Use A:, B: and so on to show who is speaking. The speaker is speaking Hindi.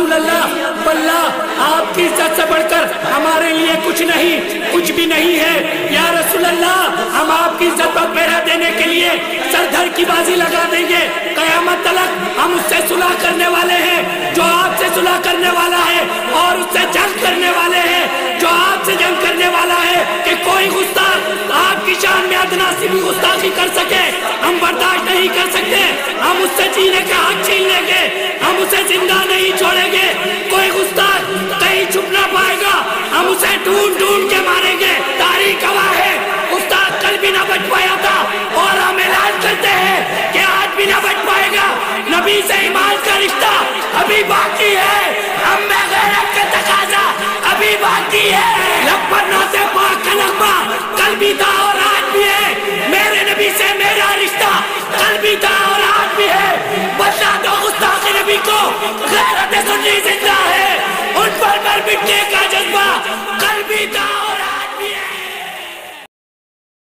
A: रसूल अल्लाह वल्लाह, आपकी इज़्ज़त से बढ़कर हमारे लिए कुछ नहीं, कुछ भी नहीं है। या रसूल अल्लाह हम आपकी इज़्ज़त पर पहरा देने के लिए सर सरधर की बाजी लगा देंगे। कयामत तलक हम उससे सुलह करने वाले हैं, जो आपसे सुलह करने वाला है और उससे जंग करने वाले हैं, जो आपसे जंग करने वाला है कि कोई गुस्ताख आपकी शान में अदना सी भी गुस्ताखी कर सके। हम बर्दाश्त नहीं कर सकते, हम उससे जीने का हक छीन लेंगे, हम उसे ज़िंदा गुस्ताख कहीं छुप ना पाएगा। हम उसे ढूंढ ढूंढ के मारेंगे। तारीख गवाह है। उस्ताद कल भी ना बच पाया था। और हम ऐलान करते हैं कि आज भी ना बच पाएगा। नबी से ईमान का रिश्ता अभी बाकी है। गैरत सुन्नी ज़िंदा है। उन पर मर मिटने का जज्बा कल भी